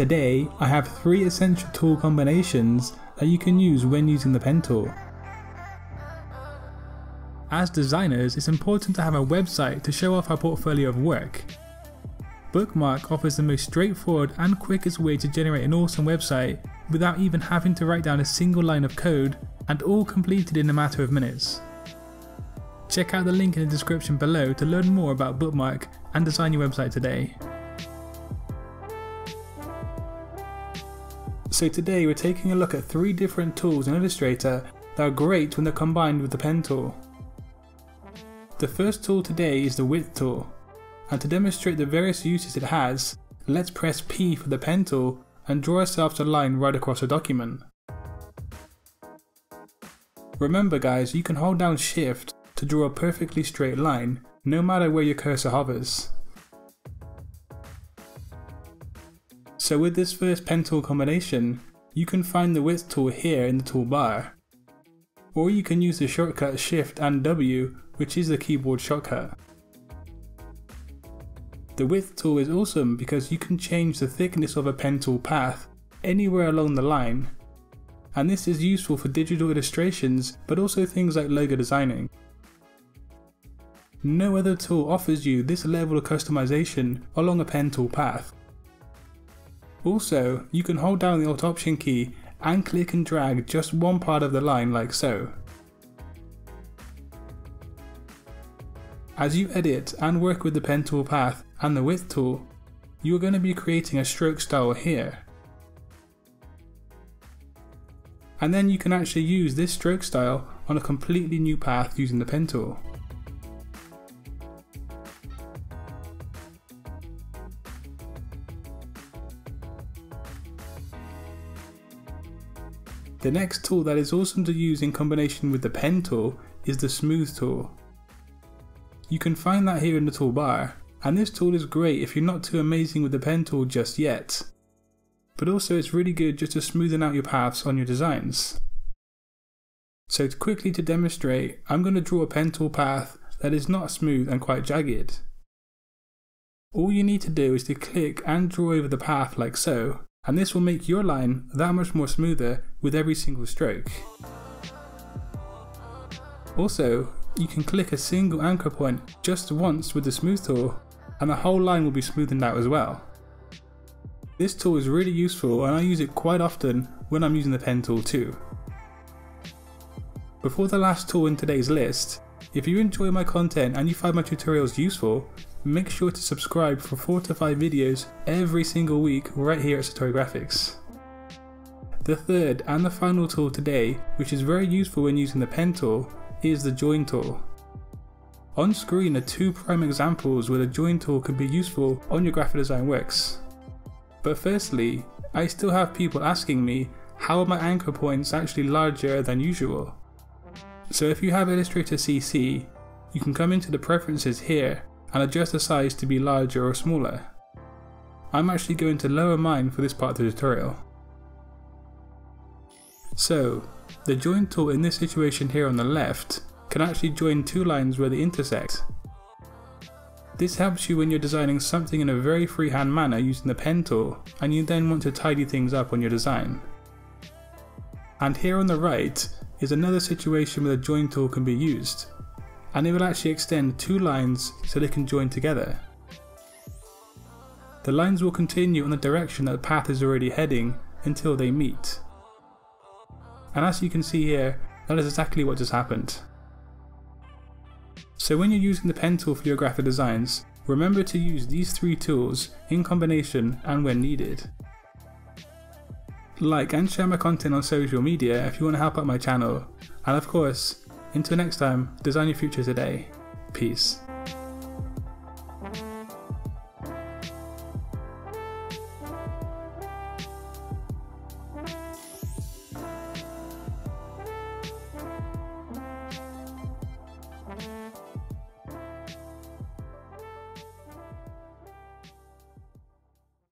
Today, I have three essential tool combinations that you can use when using the pen tool. As designers, it's important to have a website to show off our portfolio of work. Bookmark offers the most straightforward and quickest way to generate an awesome website without even having to write down a single line of code and all completed in a matter of minutes. Check out the link in the description below to learn more about Bookmark and design your website today. So today we're taking a look at three different tools in Illustrator that are great when they're combined with the pen tool. The first tool today is the width tool, and to demonstrate the various uses it has, let's press P for the pen tool and draw ourselves a line right across the document. Remember guys, you can hold down shift to draw a perfectly straight line, no matter where your cursor hovers. So with this first pen tool combination, you can find the width tool here in the toolbar. Or you can use the shortcut shift and W, which is the keyboard shortcut. The width tool is awesome because you can change the thickness of a pen tool path anywhere along the line. And this is useful for digital illustrations, but also things like logo designing. No other tool offers you this level of customization along a pen tool path. Also, you can hold down the Alt Option key and click and drag just one part of the line like so. As you edit and work with the pen tool path and the width tool, you are going to be creating a stroke style here. And then you can actually use this stroke style on a completely new path using the pen tool. The next tool that is awesome to use in combination with the pen tool is the smooth tool. You can find that here in the toolbar, and this tool is great if you're not too amazing with the pen tool just yet. But also it's really good just to smoothen out your paths on your designs. So quickly to demonstrate, I'm going to draw a pen tool path that is not smooth and quite jagged. All you need to do is to click and draw over the path like so, and this will make your line that much more smoother with every single stroke. Also, you can click a single anchor point just once with the smooth tool and the whole line will be smoothened out as well. This tool is really useful and I use it quite often when I'm using the pen tool too. Before the last tool in today's list, if you enjoy my content and you find my tutorials useful, make sure to subscribe for 4 to 5 videos every single week right here at Satori Graphics. The third and the final tool today, which is very useful when using the pen tool, is the join tool. On screen are two prime examples where the join tool can be useful on your graphic design works. But firstly, I still have people asking me how are my anchor points actually larger than usual. So if you have Illustrator CC, you can come into the preferences here and adjust the size to be larger or smaller. I'm actually going to lower mine for this part of the tutorial. So, the join tool in this situation here on the left can actually join two lines where they intersect. This helps you when you're designing something in a very freehand manner using the pen tool and you then want to tidy things up on your design. And here on the right is another situation where the join tool can be used and it will actually extend two lines so they can join together. The lines will continue in the direction that the path is already heading until they meet. And as you can see here, that is exactly what just happened. So when you're using the pen tool for your graphic designs, remember to use these three tools in combination and when needed. Like and share my content on social media if you want to help out my channel, and of course, until next time, design your future today. Peace.